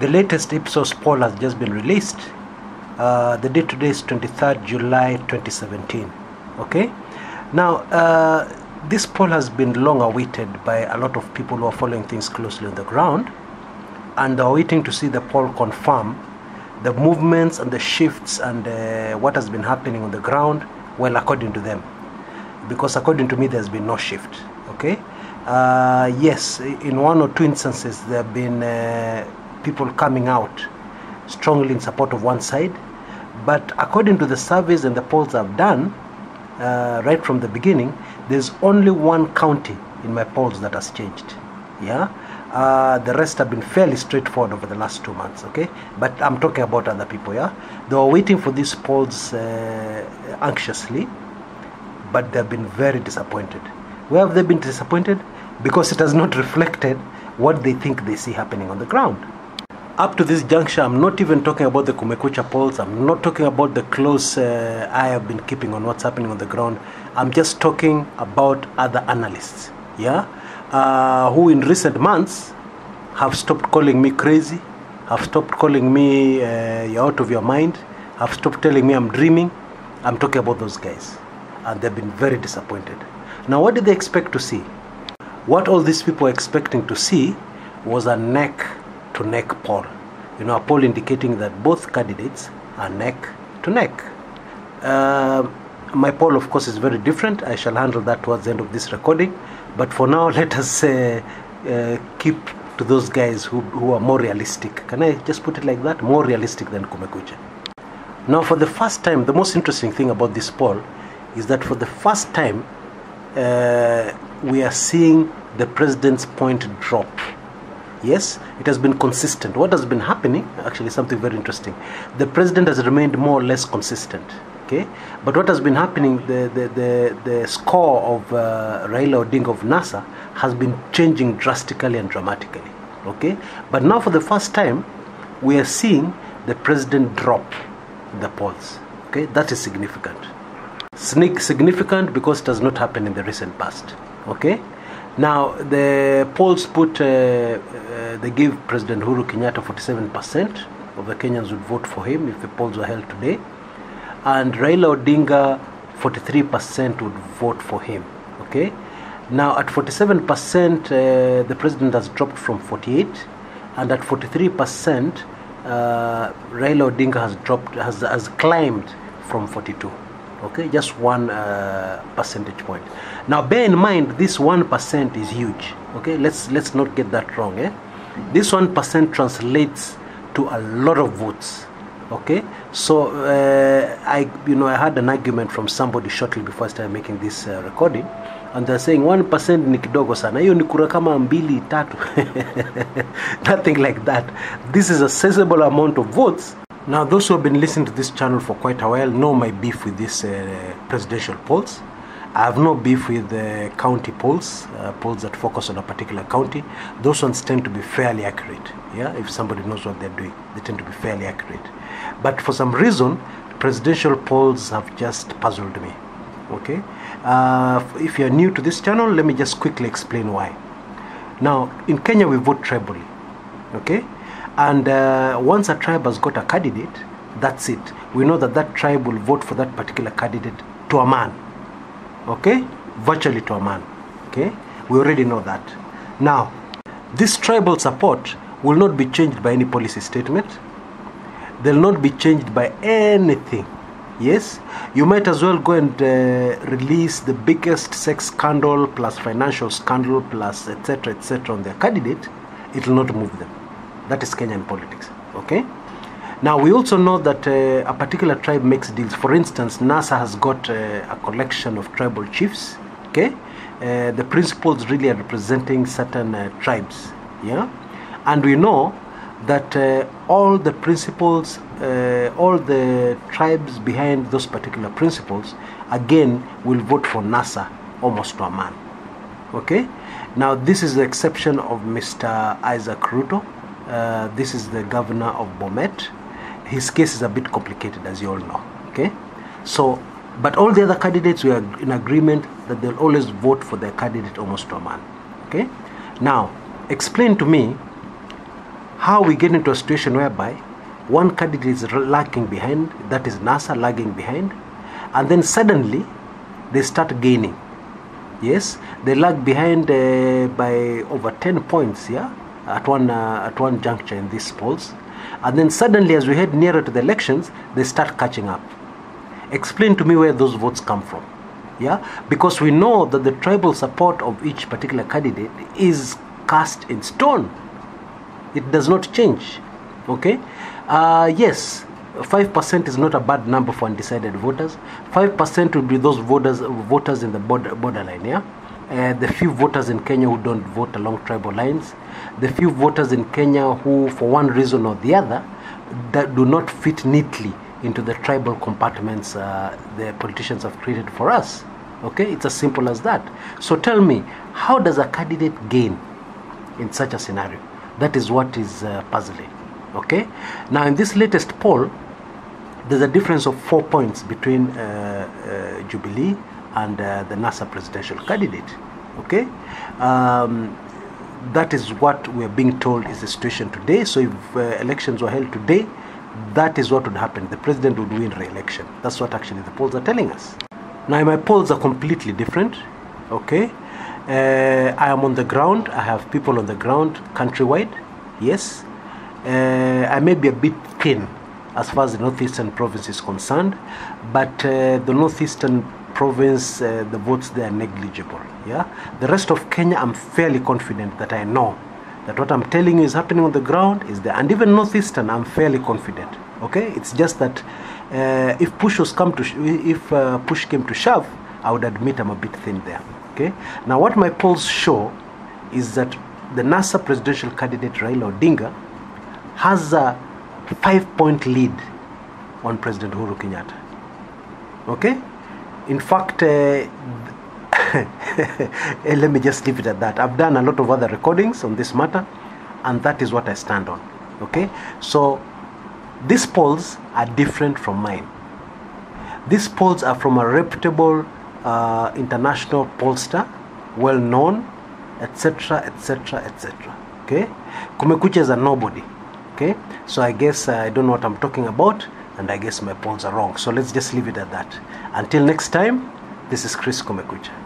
The latest Ipsos poll has just been released. Uh, the date today is 23rd July 2017. Okay? Now, uh, this poll has been long awaited by a lot of people who are following things closely on the ground and are waiting to see the poll confirm the movements and the shifts and uh, what has been happening on the ground, well, according to them. Because according to me, there's been no shift. Okay? Uh, yes, in one or two instances, there have been uh, people coming out strongly in support of one side. But according to the surveys and the polls I've done, uh, right from the beginning, there's only one county in my polls that has changed. Yeah, uh, the rest have been fairly straightforward over the last two months. Okay, but I'm talking about other people. Yeah, they were waiting for these polls uh, anxiously, but they've been very disappointed. Where have they been disappointed? Because it has not reflected what they think they see happening on the ground up to this juncture, I'm not even talking about the Kumekucha polls. I'm not talking about the close uh, eye I've been keeping on what's happening on the ground. I'm just talking about other analysts, yeah, uh, who in recent months have stopped calling me crazy, have stopped calling me uh, you're out of your mind, have stopped telling me I'm dreaming. I'm talking about those guys, and they've been very disappointed. Now, what did they expect to see? What all these people were expecting to see was a neck to neck poll. You know, a poll indicating that both candidates are neck to neck. Uh, my poll, of course, is very different. I shall handle that towards the end of this recording. But for now, let us uh, uh, keep to those guys who, who are more realistic. Can I just put it like that? More realistic than Kumekucha. Now, for the first time, the most interesting thing about this poll is that for the first time, uh, we are seeing the president's point drop yes it has been consistent. What has been happening actually something very interesting. The president has remained more or less consistent okay? But what has been happening the the the, the score of uh, Raila Odinga of NASA has been changing drastically and dramatically okay? But now for the first time we are seeing the president drop the polls okay? That is significant. Sneak significant because it has not happened in the recent past okay now, the polls put, uh, uh, they give President Uhuru Kenyatta 47% of the Kenyans would vote for him if the polls were held today. And Raila Odinga, 43% would vote for him. Okay? Now, at 47%, uh, the president has dropped from 48, and at 43%, uh, Raila Odinga has dropped, has, has climbed from 42 okay just one uh, percentage point. Now bear in mind this one percent is huge. Okay let's let's not get that wrong eh? this one percent translates to a lot of votes. Okay so uh, i you know i had an argument from somebody shortly before i started making this uh, recording and they're saying 1% ni kidogo sana. Hiyo ni kura kama mbili tatu. Nothing like that. This is a sizable amount of votes now, those who have been listening to this channel for quite a while know my beef with these uh, presidential polls. I have no beef with county polls, uh, polls that focus on a particular county. Those ones tend to be fairly accurate. Yeah, if somebody knows what they're doing, they tend to be fairly accurate. But for some reason, presidential polls have just puzzled me. Okay, uh, if you're new to this channel, let me just quickly explain why. Now, in Kenya, we vote tribally. Okay, and uh, once a tribe has got a candidate, that's it. We know that that tribe will vote for that particular candidate to a man. Okay? Virtually to a man. Okay? We already know that. Now, this tribal support will not be changed by any policy statement. They'll not be changed by anything. Yes? You might as well go and uh, release the biggest sex scandal plus financial scandal plus etc. etc. on their candidate. It will not move them. That is Kenyan politics. Okay. Now we also know that uh, a particular tribe makes deals. For instance, NASA has got uh, a collection of tribal chiefs. Okay, uh, the principals really are representing certain uh, tribes. Yeah, and we know that uh, all the principals, uh, all the tribes behind those particular principals, again will vote for NASA almost to a man. Okay, now this is the exception of Mr. Isaac Ruto. Uh, this is the governor of Bomet. His case is a bit complicated, as you all know. Okay, so but all the other candidates we are in agreement that they'll always vote for their candidate almost to a man. Okay, now explain to me how we get into a situation whereby one candidate is lagging behind, that is NASA lagging behind, and then suddenly they start gaining. Yes, they lag behind uh, by over 10 points, yeah, at one, uh, at one juncture in these polls. And then suddenly, as we head nearer to the elections, they start catching up. Explain to me where those votes come from. Yeah, because we know that the tribal support of each particular candidate is cast in stone. It does not change. Okay, uh, yes, 5% is not a bad number for undecided voters. 5% would be those voters voters in the border, borderline, yeah? Uh, the few voters in Kenya who don't vote along tribal lines, the few voters in Kenya who, for one reason or the other, that do not fit neatly into the tribal compartments uh, the politicians have created for us. Okay, it's as simple as that. So tell me, how does a candidate gain in such a scenario? That is what is uh, puzzling. Okay, now in this latest poll, there's a difference of four points between uh, uh, Jubilee and uh, the NASA presidential candidate. Okay, um, that is what we're being told is the situation today. So if uh, elections were held today, that is what would happen. The president would win re-election. That's what actually the polls are telling us. Now my polls are completely different. Okay, uh, I am on the ground. I have people on the ground countrywide. Yes, uh, I may be a bit thin as far as the northeastern province is concerned, but uh, the northeastern province, uh, the votes there are negligible. Yeah, the rest of Kenya, I'm fairly confident that I know that what I'm telling you is happening on the ground is there, and even northeastern, I'm fairly confident. Okay, it's just that uh, if push was come to if uh, push came to shove, I would admit I'm a bit thin there. Okay, now what my polls show is that the NASA presidential candidate Raila Odinga has a five point lead on President Uhuru Kenyatta. Okay? In fact, uh, let me just leave it at that. I've done a lot of other recordings on this matter, and that is what I stand on. Okay? So, these polls are different from mine. These polls are from a reputable uh, international pollster, well known, etc., etc., etc. Okay? Kumekucha is a nobody. Okay? So I guess I don't know what I'm talking about, and I guess my polls are wrong. So let's just leave it at that. Until next time, this is Chris Kumekucha.